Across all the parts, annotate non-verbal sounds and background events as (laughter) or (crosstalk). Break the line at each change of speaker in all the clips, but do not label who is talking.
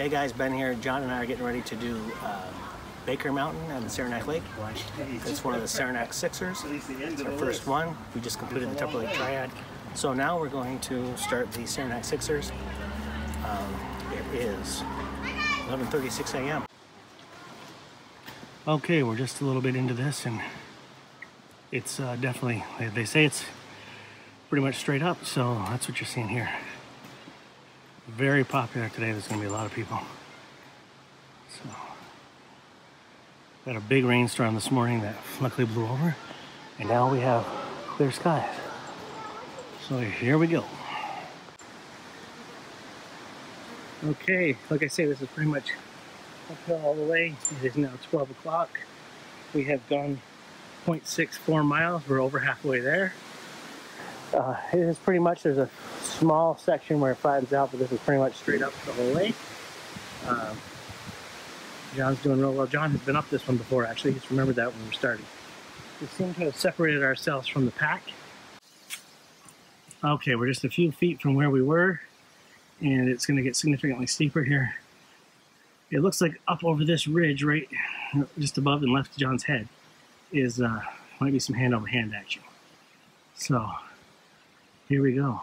Hey guys, Ben here. Jon and I are getting ready to do uh, Baker Mountain and the Saranac Lake. It's one of the Saranac Sixers. It's our first one. We just completed the Tupper Lake Triad. So now we're going to start the Saranac Sixers. Um, it is 11.36 a.m. Okay, we're just a little bit into this and it's uh, definitely, they say it's pretty much straight up, so that's what you're seeing here. Very popular today, there's gonna be a lot of people. So, got a big rainstorm this morning that luckily blew over, and now we have clear skies. So here we go. Okay, like I say, this is pretty much uphill all the way. It is now 12 o'clock. We have gone 0.64 miles. We're over halfway there. Uh, it is pretty much, there's a small section where it flattens out, but this is pretty much straight up the whole way. Um, Jon's doing real well. Jon has been up this one before, actually. He's remembered that when we started. We seem to have separated ourselves from the pack. Okay, we're just a few feet from where we were, and it's going to get significantly steeper here. It looks like up over this ridge, right just above and left Jon's head, is uh, might be some hand over hand action. So here we go.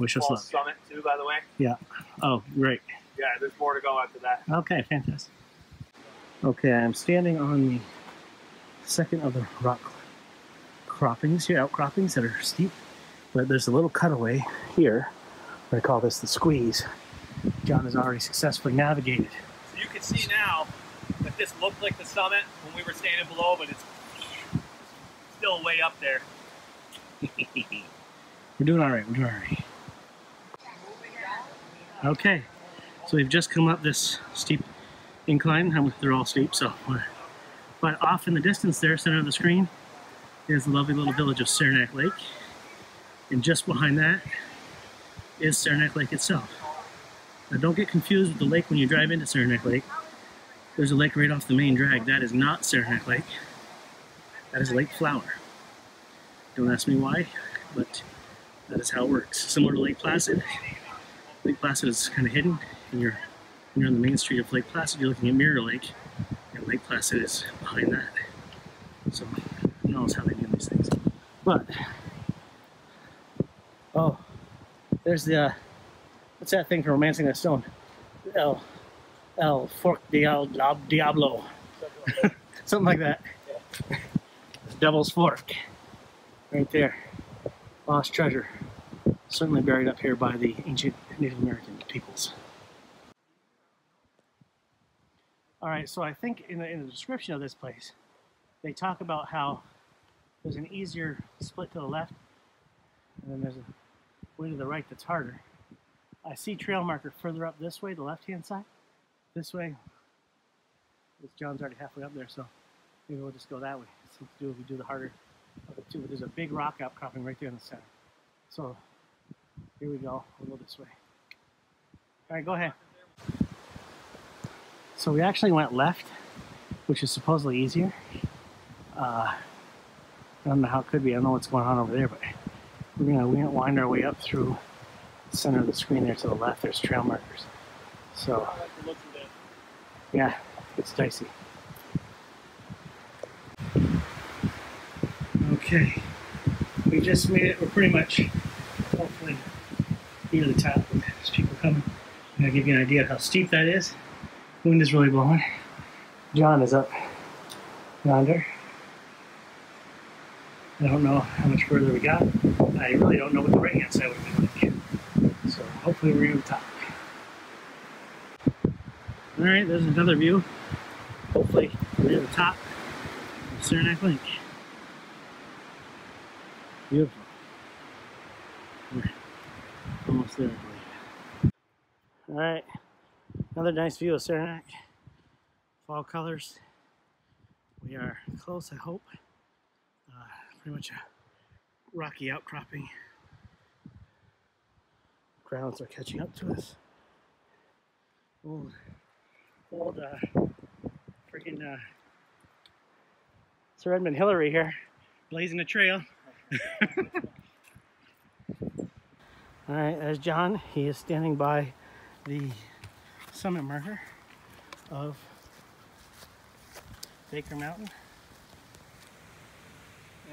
Wish us luck.
Summit too, by the way.
Yeah. Oh, great.
Yeah, there's more to go after that.
Okay, fantastic. Okay, I'm standing on the second of the rock croppings here, outcroppings that are steep, but there's a little cutaway here. I call this the squeeze. Jon has already successfully navigated.
So you can see now that this looked like the summit when we were standing below, but it's still way up there.
We're doing all right. We're doing all right. Okay, so we've just come up this steep incline. They're all steep, so. But off in the distance there, center of the screen, is the lovely little village of Saranac Lake. And just behind that is Saranac Lake itself. Now don't get confused with the lake when you drive into Saranac Lake. There's a lake right off the main drag. That is not Saranac Lake. That is Lake Flower. Don't ask me why, but that is how it works. Similar to Lake Placid. Lake Placid is kind of hidden, and you're, when you're on the main street of Lake Placid, you're looking at Mirror Lake, and Lake Placid is behind that. So who knows how they do these things. But, oh, there's the, uh, what's that thing for romancing the stone? El, El Fork Diablo. (laughs) Something like that. Devil's Fork. Right there. Lost treasure. Certainly buried up here by the ancient Native American peoples. All right, so I think in the, in the description of this place, they talk about how there's an easier split to the left, and then there's a way to the right that's harder. I see trail marker further up this way, the left-hand side. This way, this Jon's already halfway up there, so maybe we'll just go that way. What to do if we do the harder two. There's a big rock outcropping right there in the center. So here we go. We'll go this way. All right, go ahead. So we actually went left, which is supposedly easier. Uh, I don't know how it could be. I don't know what's going on over there, but we're gonna, we're gonna wind our way up through the center of the screen there to the left. There's trail markers. So, yeah, it's dicey. Okay, we just made it. We're pretty much hopefully near the top. There's people coming. I'm gonna give you an idea of how steep that is. Wind is really blowing. Jon is up yonder. I don't know how much further we got. I really don't know what the right hand side would be like. So hopefully we're near the top. All right, there's another view. Hopefully we're near the top of Saranac Lake. Beautiful. We're almost there, I believe. All right, another nice view of Saranac. Fall colors. We are close, I hope. Uh, pretty much a rocky outcropping. Grounds are catching up to us. Old, old, uh, freaking uh, Sir Edmund Hillary here, blazing a trail. All right, as Jon, he is standing by the summit marker of Baker Mountain.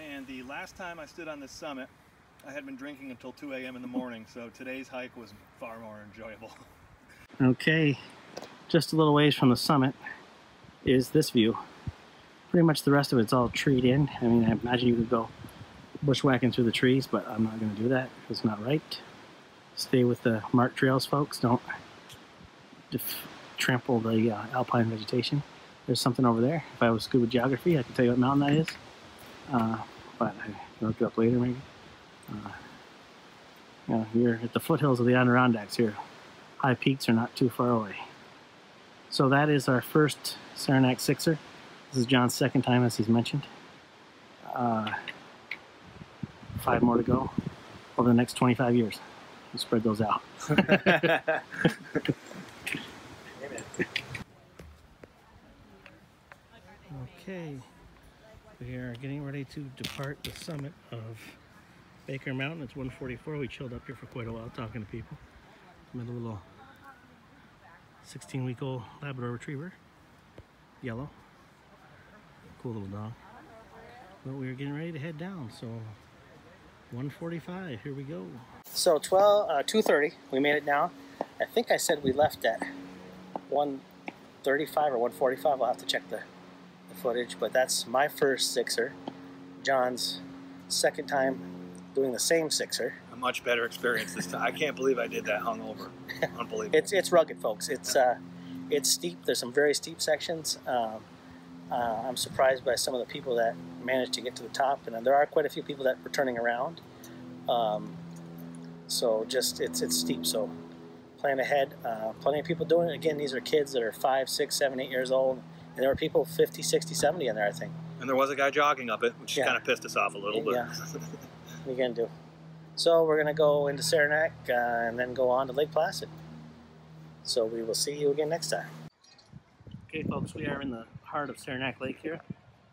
And the last time I stood on this summit, I had been drinking until 2 a.m. in the morning, so today's hike was far more enjoyable.
Okay, just a little ways from the summit is this view. Pretty much the rest of it's all treed in. I mean, I imagine you could go bushwhacking through the trees, but I'm not going to do that. It's not right. Stay with the marked trails, folks. Don't trample the uh, alpine vegetation. There's something over there. If I was good with geography, I could tell you what mountain that is. Uh, but I can look it up later, maybe. Uh, you know, you're at the foothills of the Adirondacks here high peaks are not too far away. So that is our first Saranac Sixer. This is Jon's second time, as he's mentioned. Uh, five more to go over the next 25 years. We'll spread those out. (laughs) okay, we are getting ready to depart the summit of Baker Mountain. It's 144. We chilled up here for quite a while talking to people. Met a little 16 week old Labrador Retriever, yellow. Cool little dog. But we are getting ready to head down, so 145, here we go. So 12, uh, 2.30, we made it now. I think I said we left at 135 or 145, I'll have to check the, the footage, but that's my first sixer. Jon's second time doing the same sixer
a much better experience this time. I can't believe I did that hungover. (laughs) Unbelievable.
it's it's rugged, folks. It's uh, it's steep. There's some very steep sections. Um, uh, I'm surprised by some of the people that managed to get to the top, and there are quite a few people that were turning around. Um, so just it's it's steep. So plan ahead. Uh, plenty of people doing it. Again, these are kids that are five, six, seven, eight years old, and there were people 50, 60, 70 in there, I think.
And there was a guy jogging up it, which yeah. kind of pissed us off a little. But
yeah. (laughs) what are you gonna do? So we're going to go into Saranac uh, and then go on to Lake Placid. So we will see you again next time. Okay folks, we are in the heart of Saranac Lake here.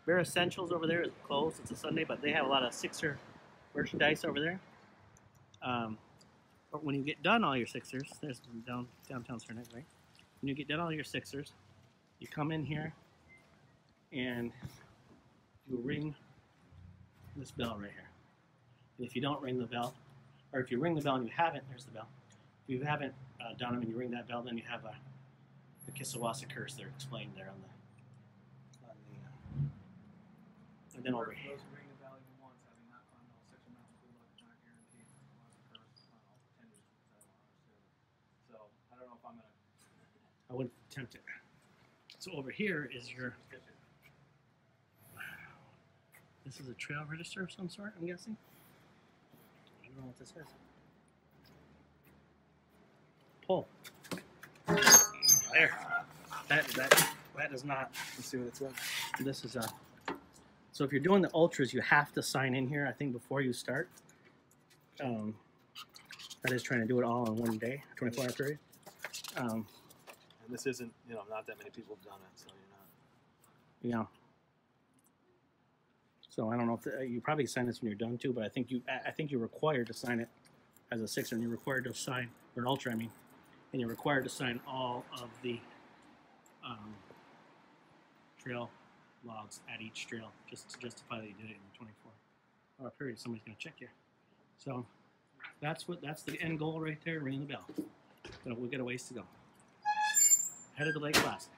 Bear Essentials over there is closed. It's a Sunday, but they have a lot of Sixer merchandise over there. Um, but when you get done all your Sixers, there's down, downtown Saranac, right? When you get done all your Sixers, you come in here and you ring this bell right here. And if you don't ring the bell, or if you ring the bell and you haven't, there's the bell. If you haven't uh, done them and you ring that bell, then you have a the Kisawasa curse there explained there on the on the uh, and then over here. I wouldn't attempt it. So over here is your. This is a trail register of some sort, I'm guessing I don't know what this is. Pull. There. That that that does not.
Let's see what it says.
This is a. So if you're doing the ultras, you have to sign in here. I think before you start. Um, that is trying to do it all in one day, 24 hour period. Um,
and this isn't, you know, not that many people have done it, so you're
not. Yeah. So I don't know if the, you probably sign this when you're done too, but I think you I think you're required to sign it as a sixer, and you're required to sign or an ultra, I mean, and you're required to sign all of the um, trail logs at each trail just to justify that you did it in the 24 hour period. Somebody's going to check you. So that's what that's the end goal right there. Ring the bell. But we got a ways to go. Headed to Lake Placid.